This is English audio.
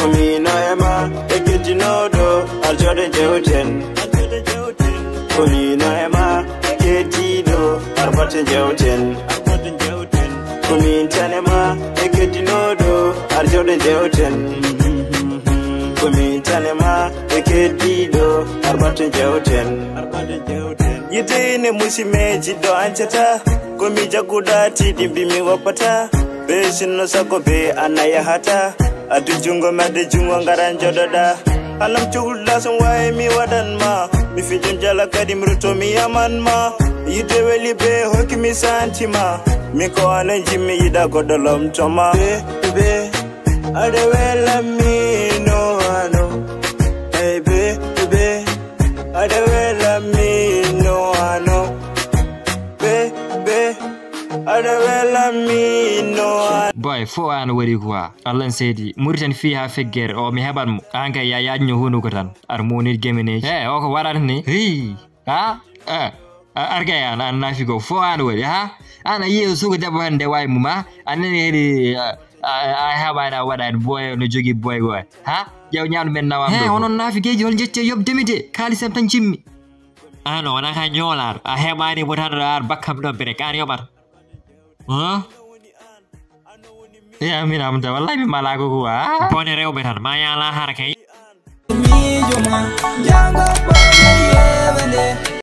komino ema eketinodo arjode jewten komino ema eketido arbate jewten komin tanema eketinodo arjode jewten komin tanema eketido arbate jewten yitene musimeji do ancata komi jaguɗa tiɗi mbimi woppata be sinno sakko be anna yahata addu jungo medde jungo ngaran joɗoɗa alam cohluɗa som wawi mi waɗanma mi fijon jala kadi mi ruto mi yamanma yidde weli be hokki mi santima min ko anon jimmi yiɗa goɗɗo lomtoma be aɗa welami no ano. Ey be be aɗa welami no ano. Be ɓe aɗa welami no boy fo an waɗi quoi allah seedi muritan fi ha feggere o mi heɓat mo an kay ya yaƴño hunuko tan ar monit gemeneji e o ko waɗata ni. Hi. Ha? E argay an an nafigo fo an waɗi ha? An a yiyo suko debbo hande wawi mum ha annene heeɗi a heɓani a waɗani boy no jogui boy goy ha? Ƴew ñamdu men nawam e onon nafigueji hol jecce yobdemi de kalisam tan jimmi. An o wona ka ñoolaɗo a heɓanimo tan ar bakkam ɗon bere. Kan yoɓata Huh? Ya mira mda wallahi mi malago kuwa bonere o ɓe tan ma yala hara kay